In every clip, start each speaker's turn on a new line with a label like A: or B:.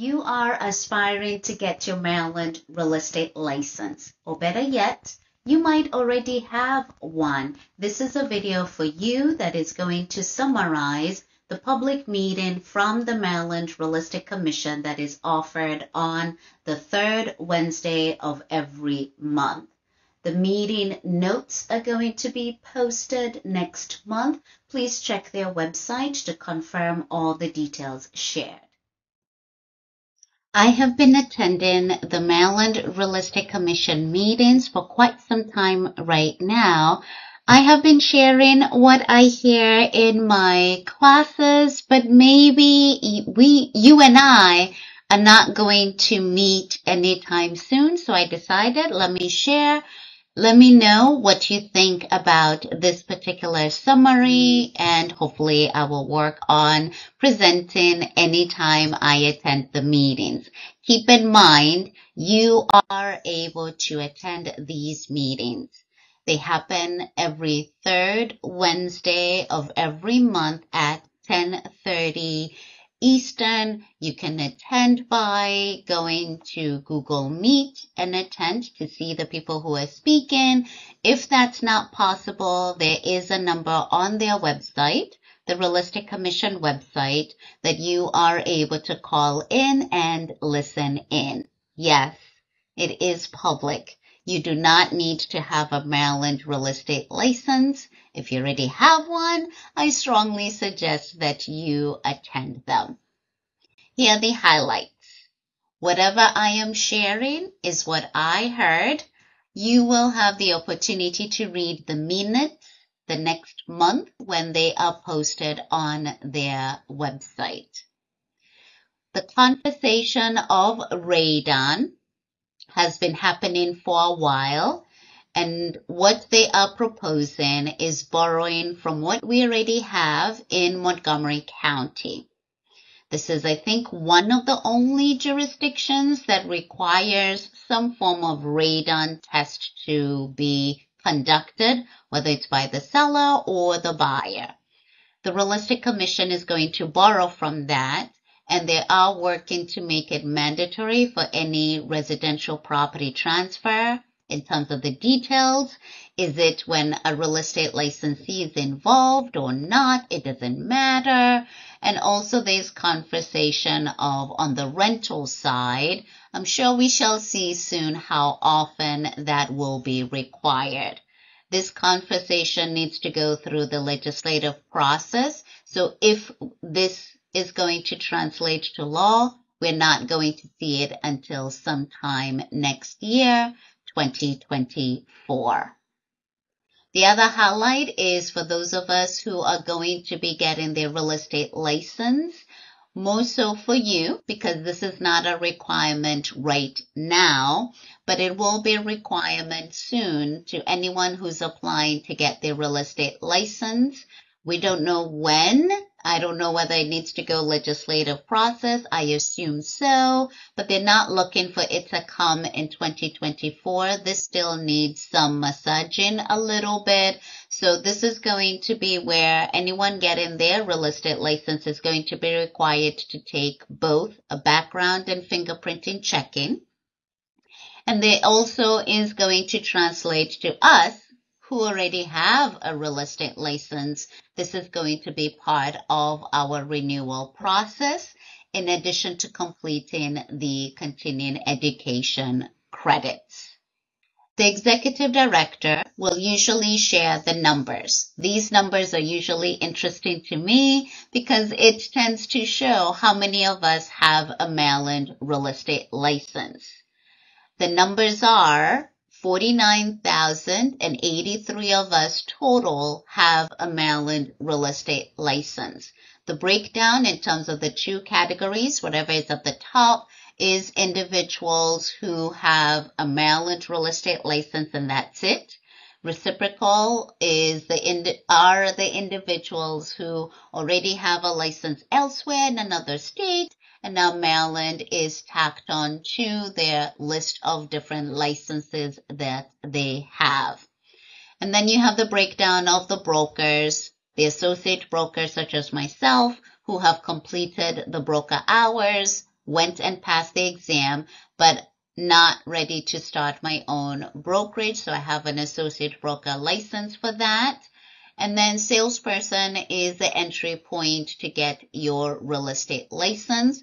A: You are aspiring to get your Maryland real estate license, or better yet, you might already have one. This is a video for you that is going to summarize the public meeting from the Maryland Real Estate Commission that is offered on the third Wednesday of every month. The meeting notes are going to be posted next month. Please check their website to confirm all the details shared. I have been attending the Maryland Real Estate Commission meetings for quite some time right now. I have been sharing what I hear in my classes, but maybe we, you and I are not going to meet anytime soon. So I decided let me share let me know what you think about this particular summary and hopefully I will work on presenting anytime I attend the meetings. Keep in mind, you are able to attend these meetings. They happen every third Wednesday of every month at 1030 Eastern. You can attend by going to Google Meet and attend to see the people who are speaking. If that's not possible, there is a number on their website, the Real Estate Commission website, that you are able to call in and listen in. Yes, it is public. You do not need to have a Maryland real estate license. If you already have one, I strongly suggest that you attend them. Here are the highlights. Whatever I am sharing is what I heard. You will have the opportunity to read the minutes the next month when they are posted on their website. The conversation of radon has been happening for a while. And what they are proposing is borrowing from what we already have in Montgomery County. This is, I think, one of the only jurisdictions that requires some form of radon test to be conducted, whether it's by the seller or the buyer. The Real Estate Commission is going to borrow from that and they are working to make it mandatory for any residential property transfer in terms of the details. Is it when a real estate licensee is involved or not? It doesn't matter. And also there's conversation of on the rental side. I'm sure we shall see soon how often that will be required. This conversation needs to go through the legislative process. So if this is going to translate to law. We're not going to see it until sometime next year, 2024. The other highlight is for those of us who are going to be getting their real estate license, more so for you because this is not a requirement right now, but it will be a requirement soon to anyone who's applying to get their real estate license. We don't know when I don't know whether it needs to go legislative process. I assume so, but they're not looking for it to come in 2024. This still needs some massaging a little bit. So this is going to be where anyone getting their real estate license is going to be required to take both a background and fingerprinting check-in. And they also is going to translate to us who already have a real estate license, this is going to be part of our renewal process in addition to completing the continuing education credits. The executive director will usually share the numbers. These numbers are usually interesting to me because it tends to show how many of us have a Maryland real estate license. The numbers are 49,083 of us total have a Maryland real estate license. The breakdown in terms of the two categories, whatever is at the top, is individuals who have a Maryland real estate license and that's it. Reciprocal is the are the individuals who already have a license elsewhere in another state and now Maryland is tacked on to their list of different licenses that they have. And then you have the breakdown of the brokers, the associate brokers such as myself who have completed the broker hours, went and passed the exam, but not ready to start my own brokerage. So I have an associate broker license for that. And then salesperson is the entry point to get your real estate license.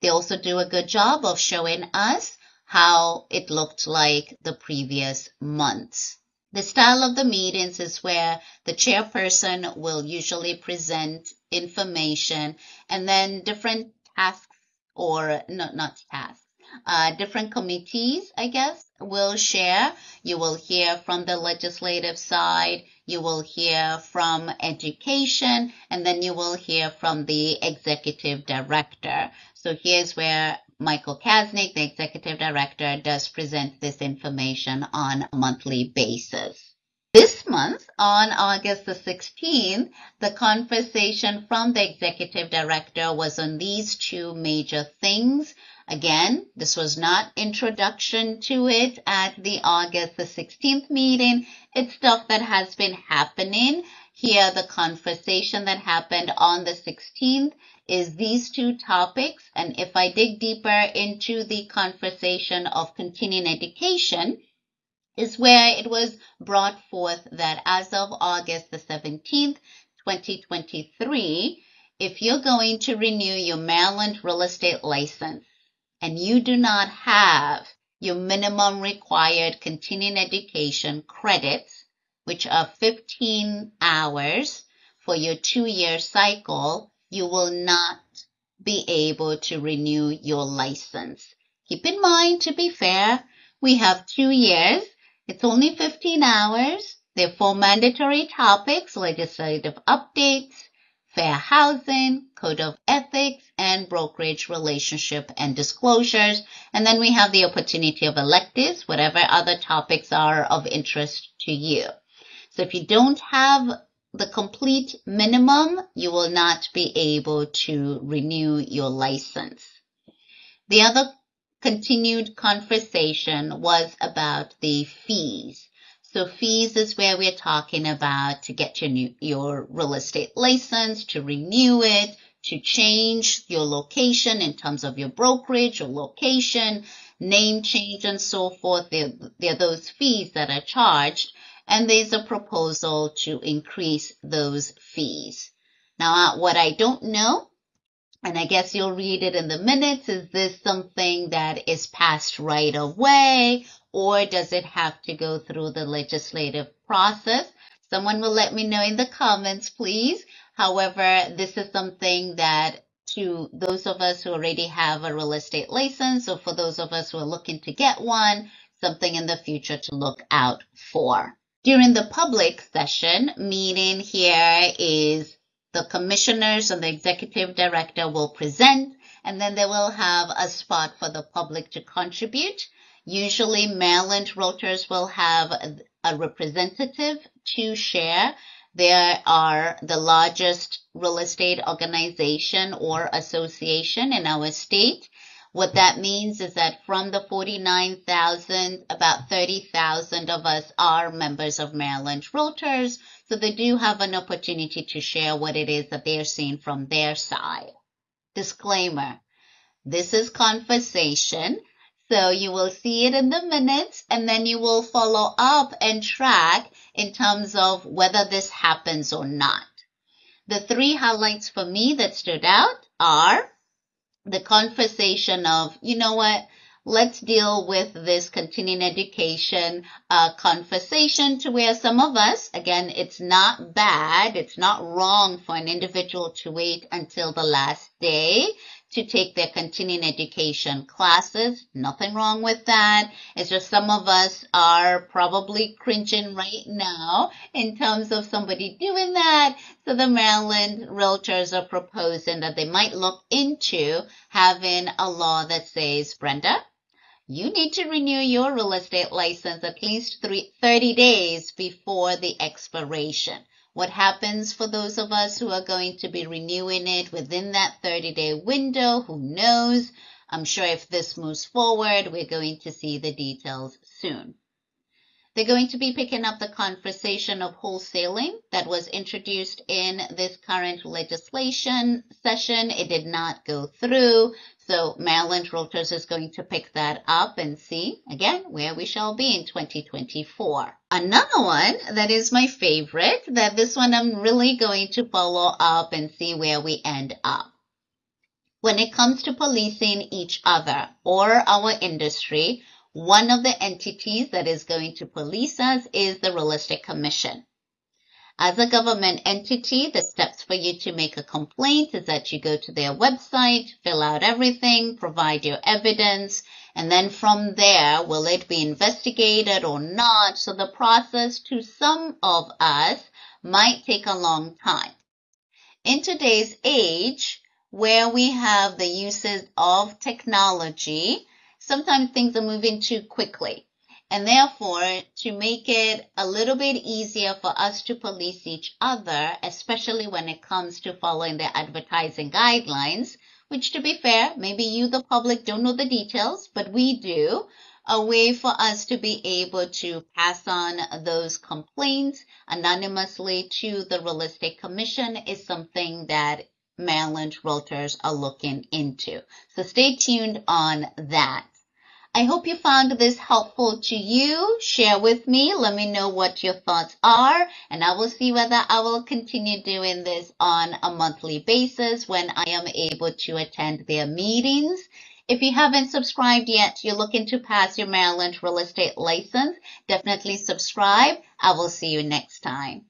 A: They also do a good job of showing us how it looked like the previous months. The style of the meetings is where the chairperson will usually present information and then different tasks or not, not tasks, uh, different committees, I guess, will share. You will hear from the legislative side. You will hear from education and then you will hear from the executive director. So here's where Michael Kasnic, the executive director, does present this information on a monthly basis. This month, on August the 16th, the conversation from the executive director was on these two major things. Again, this was not introduction to it at the August the 16th meeting. It's stuff that has been happening. Here, the conversation that happened on the 16th is these two topics. And if I dig deeper into the conversation of continuing education, is where it was brought forth that as of August the 17th, 2023, if you're going to renew your Maryland real estate license and you do not have your minimum required continuing education credits, which are 15 hours for your two year cycle, you will not be able to renew your license. Keep in mind, to be fair, we have two years it's only 15 hours. There are four mandatory topics, legislative updates, fair housing, code of ethics, and brokerage relationship and disclosures. And then we have the opportunity of electives, whatever other topics are of interest to you. So if you don't have the complete minimum, you will not be able to renew your license. The other continued conversation was about the fees. So fees is where we're talking about to get your new, your real estate license, to renew it, to change your location in terms of your brokerage or location, name change and so forth. There, there are those fees that are charged and there's a proposal to increase those fees. Now, what I don't know and I guess you'll read it in the minutes. Is this something that is passed right away or does it have to go through the legislative process? Someone will let me know in the comments, please. However, this is something that to those of us who already have a real estate license or for those of us who are looking to get one, something in the future to look out for. During the public session meeting here is the commissioners and the executive director will present and then they will have a spot for the public to contribute. Usually Maryland Realtors will have a representative to share. There are the largest real estate organization or association in our state. What that means is that from the 49,000, about 30,000 of us are members of Maryland Realtors. So they do have an opportunity to share what it is that they're seeing from their side. Disclaimer. This is conversation. So you will see it in the minutes and then you will follow up and track in terms of whether this happens or not. The three highlights for me that stood out are the conversation of, you know what, let's deal with this continuing education uh, conversation to where some of us, again, it's not bad, it's not wrong for an individual to wait until the last day to take their continuing education classes. Nothing wrong with that. It's just some of us are probably cringing right now in terms of somebody doing that. So the Maryland realtors are proposing that they might look into having a law that says, Brenda, you need to renew your real estate license at least three, 30 days before the expiration. What happens for those of us who are going to be renewing it within that 30 day window? Who knows? I'm sure if this moves forward, we're going to see the details soon. They're going to be picking up the conversation of wholesaling that was introduced in this current legislation session. It did not go through. So Maryland Realtors is going to pick that up and see again where we shall be in 2024. Another one that is my favorite, that this one I'm really going to follow up and see where we end up. When it comes to policing each other or our industry, one of the entities that is going to police us is the Real Estate Commission. As a government entity, the steps for you to make a complaint is that you go to their website, fill out everything, provide your evidence, and then from there, will it be investigated or not? So the process to some of us might take a long time. In today's age, where we have the uses of technology, sometimes things are moving too quickly. And therefore, to make it a little bit easier for us to police each other, especially when it comes to following the advertising guidelines, which to be fair, maybe you, the public, don't know the details, but we do, a way for us to be able to pass on those complaints anonymously to the Real Estate Commission is something that Maryland realtors are looking into. So stay tuned on that. I hope you found this helpful to you. Share with me. Let me know what your thoughts are and I will see whether I will continue doing this on a monthly basis when I am able to attend their meetings. If you haven't subscribed yet, you're looking to pass your Maryland real estate license, definitely subscribe. I will see you next time.